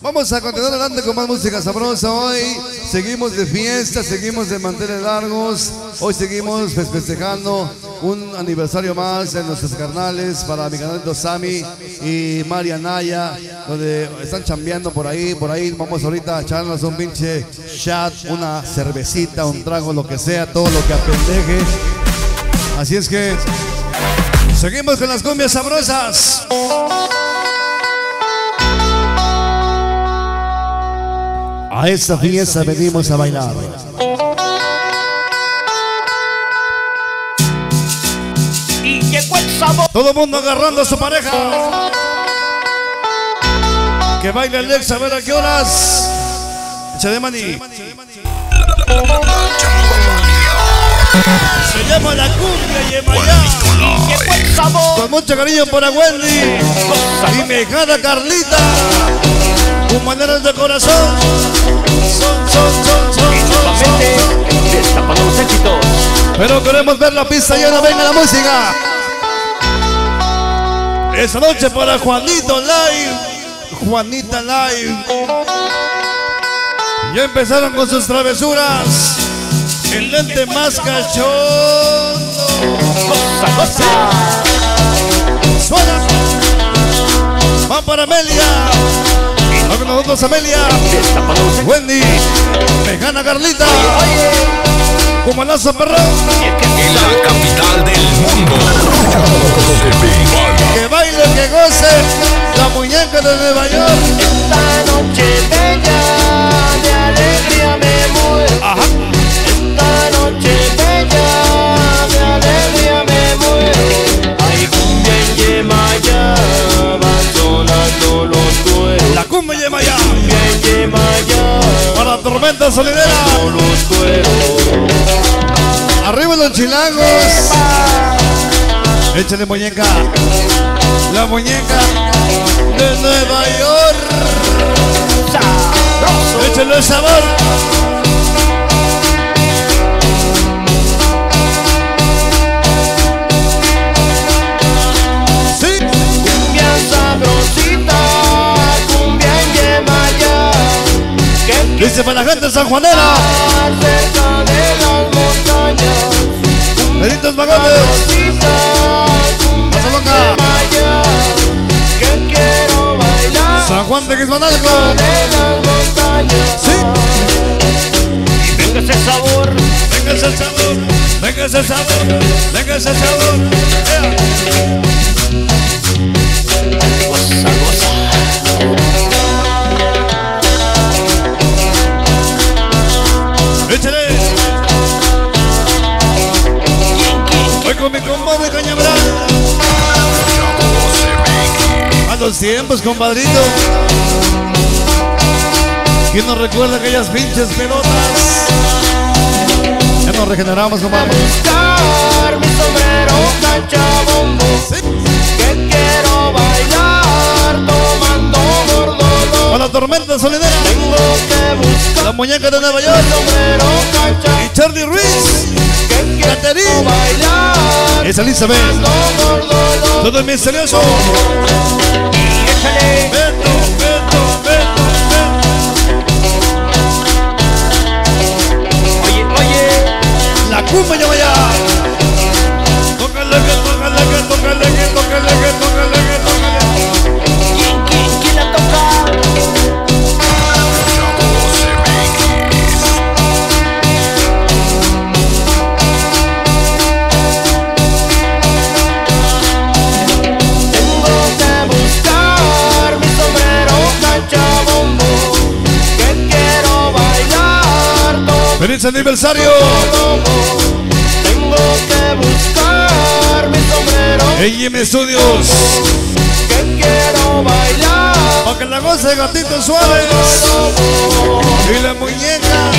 Vamos a continuar adelante con más música sabrosa hoy. Seguimos de fiesta, seguimos de mantener largos. Hoy seguimos festejando un aniversario más en nuestros carnales para mi canalito Sammy y María Naya, donde están chambeando por ahí. Por ahí vamos ahorita a echarnos un pinche chat, una cervecita, un trago, lo que sea, todo lo que apendeje. Así es que seguimos con las cumbias sabrosas. A esta fiesta venimos a bailar. Y llegó el sabor. Todo el mundo agarrando a su pareja. Que baile el ex a ver a qué horas. Echa de maní. Se llama la cumbia Yemayá. Llegó el sabor. Con mucho cariño para Wendy y mi hija Carlita. Con maneras de corazón. Son, son, son, son, son, destapando los éxitos. Pero queremos ver la pista llena, venga la música. Esta noche para Juanito Live. Juanita Live. Ya empezaron con sus travesuras. El lente más cachondo. Suena. Va para Amelia. Va con nosotros Amelia. Wendy. Me gana Carlita. Lazo perrón. la capital del mundo. Que baile, que goce. La muñeca de Nueva York. Tormenta solidera. Arriba los chilangos. Échale muñeca. La muñeca de Nueva York. Échale el sabor. Dice para la gente sanjuanera. las montañas. Benitos Magones. Pasa loca. San Juan de Quismanalco. Sí. Venga ese sabor. Venga ese sabor. Venga ese sabor. Venga ese sabor. Los tiempos, compadrito. ¿Quién nos recuerda aquellas pinches pelotas? Ya nos regeneramos, compadre. Buscar mi sombrero canchabombo. Sí. Que quiero bailar tomando gordo. Con la tormenta solidera. Tengo que buscar La muñeca de Nueva York. sombrero canchabombo. Y Charlie Ruiz. Que quiero Caterina. bailar Es Elizabeth. gordo. Todo es misterioso. ¡Feliz aniversario! Tengo que buscar mi sombrero. AM Studios. Que quiero bailar. Para que la goce gatitos suaves. Y la muñeca